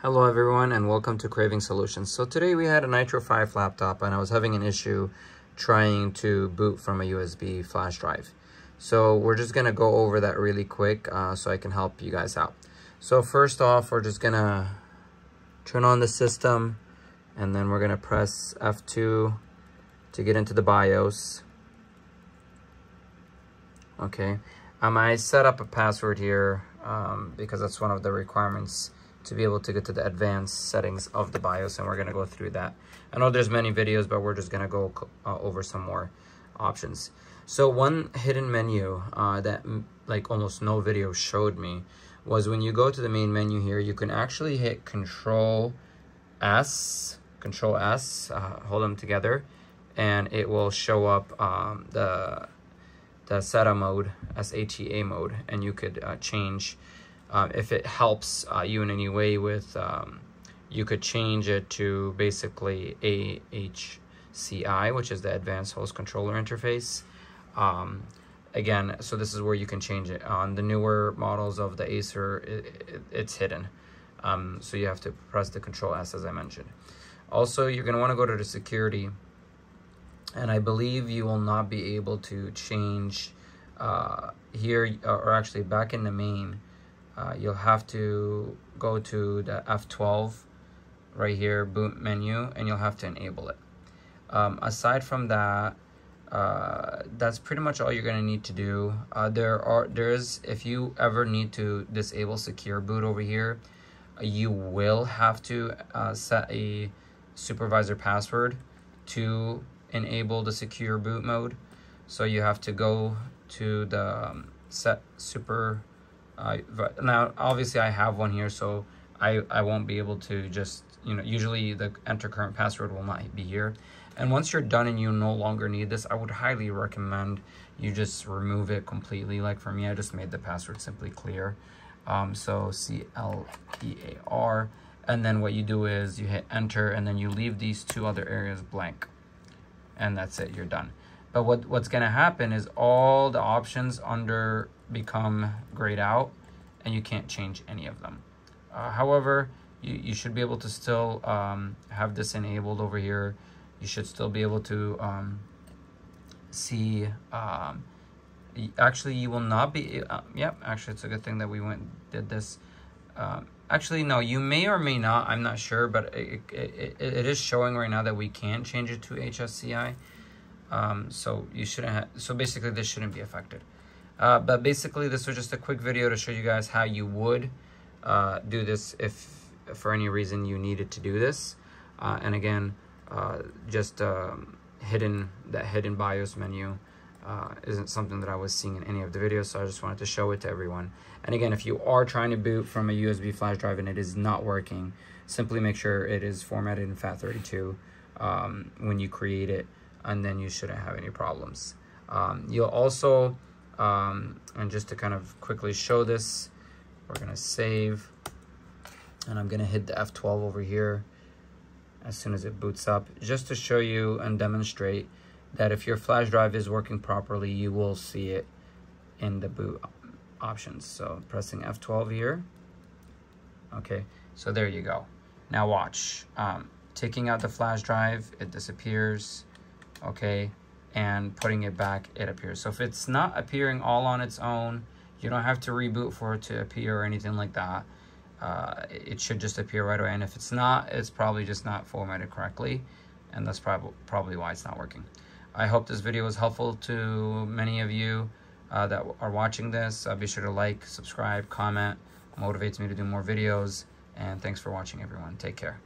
Hello everyone and welcome to Craving Solutions. So today we had a Nitro 5 laptop and I was having an issue trying to boot from a USB flash drive. So we're just going to go over that really quick uh, so I can help you guys out. So first off, we're just going to turn on the system and then we're going to press F2 to get into the BIOS. Okay, um, I set up a password here um, because that's one of the requirements to be able to get to the advanced settings of the BIOS and we're going to go through that. I know there's many videos, but we're just going to go uh, over some more options. So one hidden menu uh, that like almost no video showed me was when you go to the main menu here, you can actually hit Control S, Control S, uh, hold them together, and it will show up um, the the SATA mode, SATA mode, and you could uh, change um, if it helps uh, you in any way with, um, you could change it to basically AHCI, which is the Advanced Host Controller Interface. Um, again, so this is where you can change it. On the newer models of the Acer, it, it, it's hidden. Um, so you have to press the Control S as I mentioned. Also, you're going to want to go to the security and I believe you will not be able to change uh, here or actually back in the main uh, you'll have to go to the F12 right here, boot menu, and you'll have to enable it. Um, aside from that, uh, that's pretty much all you're going to need to do. Uh, there are there's if you ever need to disable secure boot over here, you will have to uh, set a supervisor password to enable the secure boot mode. So you have to go to the um, set super now, obviously I have one here, so I, I won't be able to just, you know, usually the enter current password will not be here. And once you're done and you no longer need this, I would highly recommend you just remove it completely. Like for me, I just made the password simply clear. Um, so C-L-E-A-R. And then what you do is you hit enter and then you leave these two other areas blank. And that's it, you're done. But what, what's gonna happen is all the options under become grayed out and you can't change any of them. Uh, however, you, you should be able to still um, have this enabled over here. You should still be able to um, see, um, actually you will not be, uh, yep, actually it's a good thing that we went did this. Um, actually, no, you may or may not, I'm not sure, but it, it, it is showing right now that we can change it to AHCI. Um, so you shouldn't so basically this shouldn't be affected. Uh, but basically, this was just a quick video to show you guys how you would uh, do this if for any reason you needed to do this. Uh, and again, uh, just um, hidden that hidden BIOS menu uh, isn't something that I was seeing in any of the videos, so I just wanted to show it to everyone. And again, if you are trying to boot from a USB flash drive and it is not working, simply make sure it is formatted in FAT32 um, when you create it, and then you shouldn't have any problems. Um, you'll also um, and just to kind of quickly show this, we're gonna save and I'm gonna hit the F12 over here as soon as it boots up, just to show you and demonstrate that if your flash drive is working properly, you will see it in the boot options. So pressing F12 here. Okay, so there you go. Now watch, um, taking out the flash drive, it disappears. Okay, and putting it back, it appears. So if it's not appearing all on its own, you don't have to reboot for it to appear or anything like that. Uh, it should just appear right away. And if it's not, it's probably just not formatted correctly. And that's prob probably why it's not working. I hope this video was helpful to many of you uh, that are watching this. Uh, be sure to like, subscribe, comment. Motivates me to do more videos. And thanks for watching, everyone. Take care.